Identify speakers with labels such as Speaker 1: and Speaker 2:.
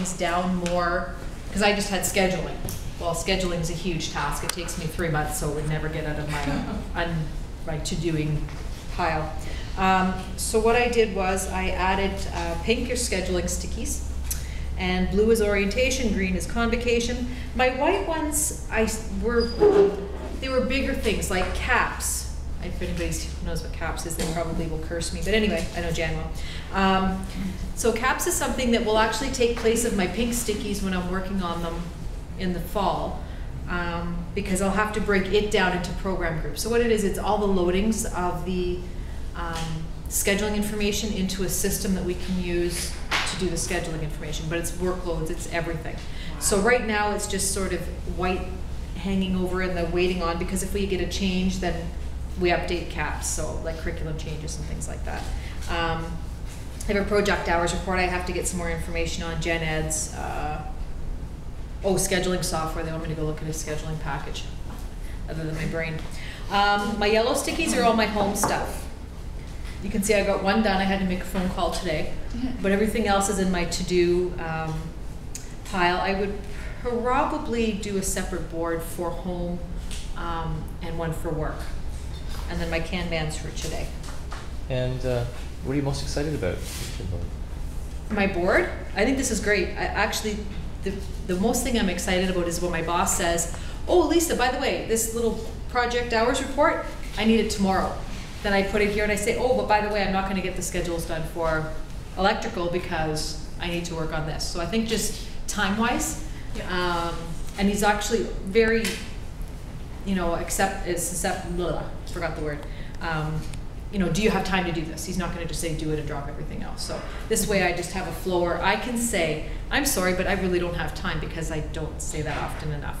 Speaker 1: things down more, because I just had scheduling. Well, scheduling is a huge task, it takes me three months, so it would never get out of my, un, my to-doing pile. Um, so what I did was I added, uh, pink is scheduling stickies, and blue is orientation, green is convocation. My white ones, I were, they were bigger things, like caps. If anybody knows what caps is, they probably will curse me, but anyway, I know Jan will. Um, so caps is something that will actually take place of my pink stickies when I'm working on them in the fall. Um, because I'll have to break it down into program groups. So what it is, it's all the loadings of the, um, scheduling information into a system that we can use to do the scheduling information, but it's workloads, it's everything. So right now, it's just sort of white hanging over in the waiting on, because if we get a change, then we update caps, so like curriculum changes and things like that. Um, I have a project hours report I have to get some more information on, gen ed's, uh, oh, scheduling software, they want me to go look at a scheduling package, other than my brain. Um, my yellow stickies are all my home stuff. You can see I got one done, I had to make a phone call today, but everything else is in my to-do, um, pile. I would probably do a separate board for home, um, and one for work. And then my Kanbans for today.
Speaker 2: And uh, what are you most excited about?
Speaker 1: My board, I think this is great. I actually, the, the most thing I'm excited about is when my boss says, oh, Lisa, by the way, this little project hours report, I need it tomorrow. Then I put it here and I say, oh, but by the way, I'm not gonna get the schedules done for electrical because I need to work on this. So I think just time-wise, um, and he's actually very, you know, accept, is accept, blah, forgot the word. Um, you know, do you have time to do this? He's not gonna just say do it and drop everything else. So this way I just have a floor. I can say, I'm sorry, but I really don't have time because I don't say that often enough.